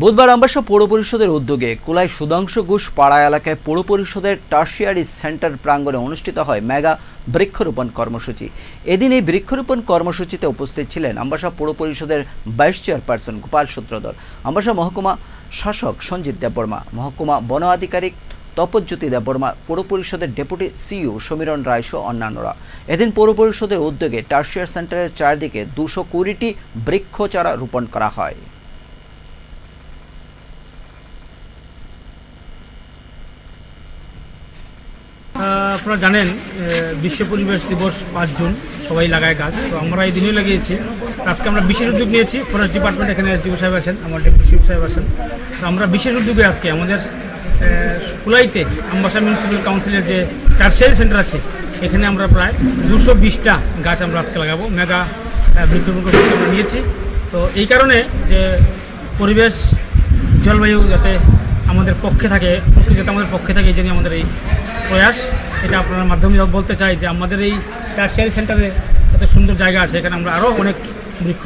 বুধবার আমবাসা পৌর পরিষদের উদ্যোগে কুলাই সুধাংশু ঘোষ পাড়া এলাকায় পৌর পরিষদের টার্সিয়ারি সেন্টার প্রাঙ্গণে অনুষ্ঠিত হয় মেগা বৃক্ষরোপণ কর্মসূচি। এদিন এই বৃক্ষরোপণ কর্মসূচিতে উপস্থিত ছিলেন আমবাসা পৌর পরিষদের ভাইস চেয়ারপারসন গোপাল সূত্রধর, আমবাসা মহকুমা শাসক সঞ্জিত দেববর্মা, মহকুমা বন আধিকারিক তপজ্যোতি দেববর্মা, পৌর পরিষদের ডেপুটি সিইও সমীরণ রায় অন্যান্যরা। এদিন পৌর পরিষদের উদ্যোগে টার্সিয়ার সেন্টারের চারদিকে দুশো কুড়িটি বৃক্ষ চারা রোপণ করা হয়। আপনারা জানেন বিশ্ব পরিবেশ দিবস পাঁচ জুন, সবাই লাগায় গাছ। তো আমরা এই দিনেই লাগিয়েছি। আজকে আমরা বিশেষ উদ্যোগ নিয়েছি, ফরেস্ট ডিপার্টমেন্ট এখানে এসডিও সাহেব আছেন, আমার ডেপুটি শিব সাহেব আছেন। তো আমরা বিশেষ উদ্যোগে আজকে আমাদের কুলাইতে আমবাসা মিউনিসিপ্যাল কাউন্সিলের যে টার্সিয়ারি সেন্টার আছে, এখানে আমরা প্রায় দুশো বিশটা গাছ আমরা আজকে লাগাবো। মেগা বৃক্ষরোপণ আমরা নিয়েছি। তো এই কারণে যে পরিবেশ, জলবায়ু যাতে আমাদের পক্ষে থাকে যাতে আমাদের পক্ষে থাকে, এই জন্য আমাদের এই প্রয়াস, এটা আপনার মাধ্যমে বলতে চাই যে আমাদের এই টার্সিয়ারি সেন্টারে এত সুন্দর জায়গা আছে, এখানে আমরা আরও অনেক বৃক্ষ